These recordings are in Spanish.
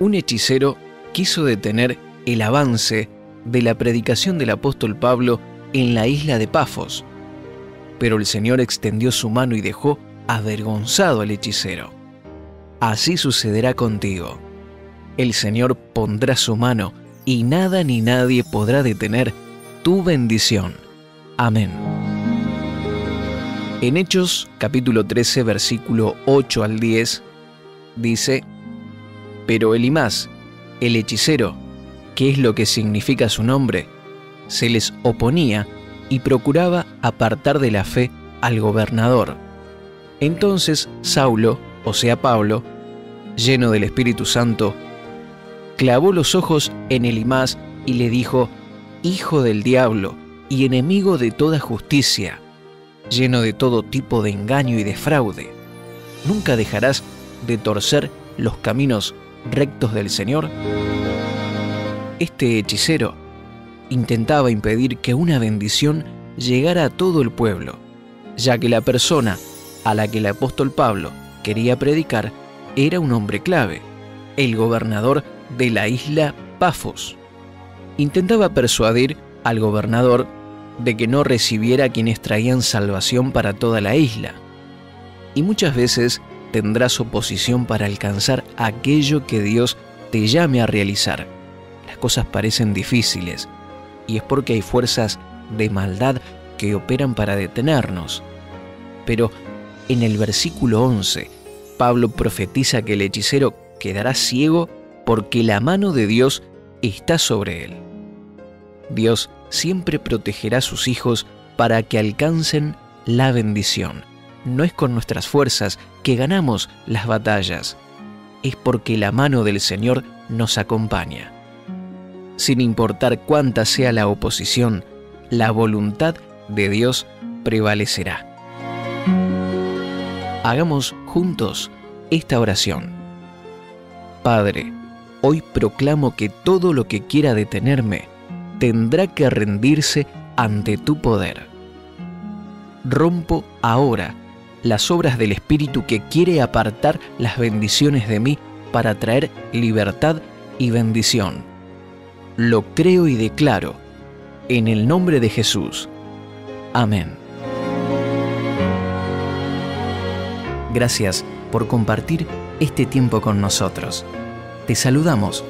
Un hechicero quiso detener el avance de la predicación del apóstol Pablo en la isla de Pafos, pero el Señor extendió su mano y dejó avergonzado al hechicero. Así sucederá contigo. El Señor pondrá su mano y nada ni nadie podrá detener tu bendición. Amén. En Hechos capítulo 13 versículo 8 al 10 dice, Pero Elimás, el hechicero, que es lo que significa su nombre, se les oponía y procuraba apartar de la fe al gobernador. Entonces Saulo, o sea Pablo, lleno del Espíritu Santo, clavó los ojos en Elimás y le dijo, Hijo del diablo y enemigo de toda justicia, lleno de todo tipo de engaño y de fraude. ¿Nunca dejarás de torcer los caminos rectos del Señor? Este hechicero intentaba impedir que una bendición llegara a todo el pueblo, ya que la persona a la que el apóstol Pablo quería predicar era un hombre clave, el gobernador de la isla Pafos. Intentaba persuadir al gobernador de que no recibiera quienes traían salvación para toda la isla. Y muchas veces tendrás oposición para alcanzar aquello que Dios te llame a realizar. Las cosas parecen difíciles y es porque hay fuerzas de maldad que operan para detenernos. Pero en el versículo 11, Pablo profetiza que el hechicero quedará ciego porque la mano de Dios está sobre él. Dios siempre protegerá a sus hijos para que alcancen la bendición. No es con nuestras fuerzas que ganamos las batallas, es porque la mano del Señor nos acompaña. Sin importar cuánta sea la oposición, la voluntad de Dios prevalecerá. Hagamos juntos esta oración. Padre, hoy proclamo que todo lo que quiera detenerme, tendrá que rendirse ante tu poder. Rompo ahora las obras del Espíritu que quiere apartar las bendiciones de mí para traer libertad y bendición. Lo creo y declaro, en el nombre de Jesús. Amén. Gracias por compartir este tiempo con nosotros. Te saludamos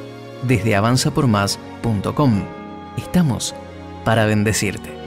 desde avanzapormás.com Estamos para bendecirte.